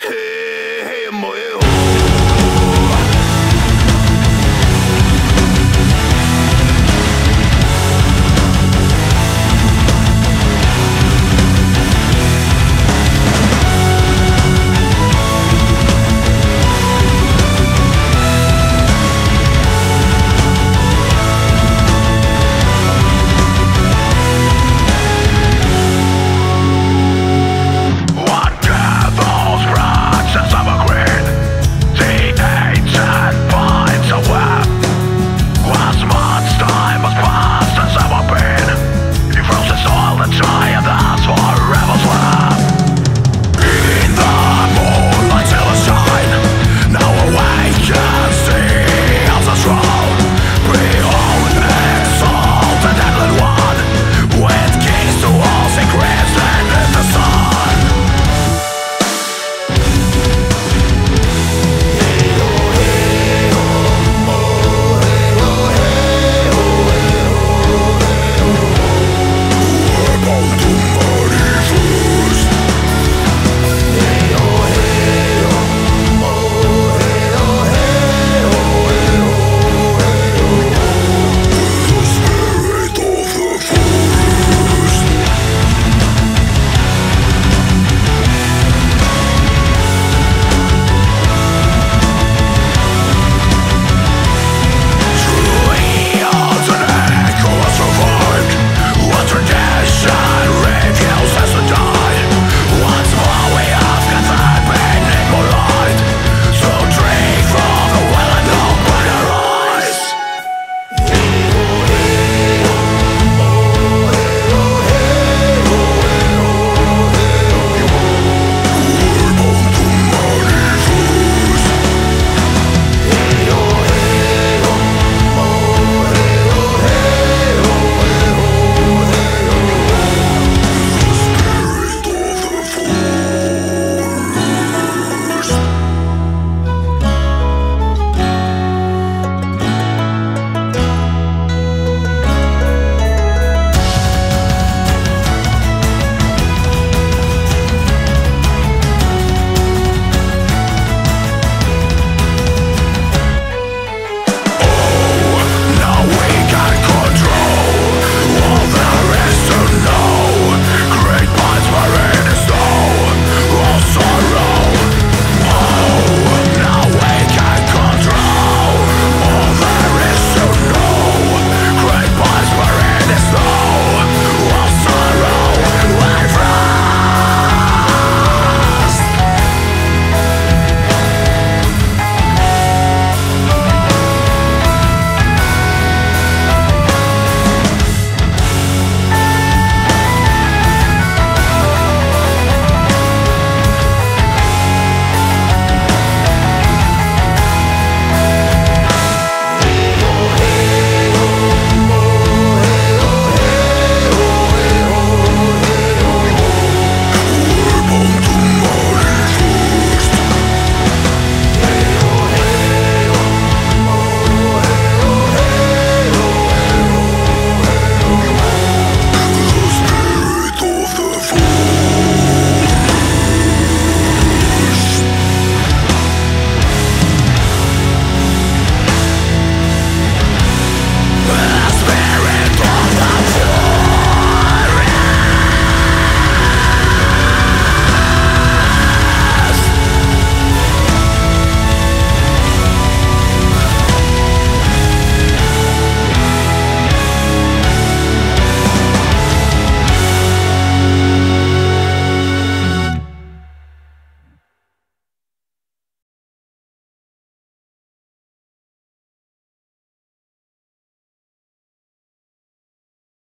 Hey!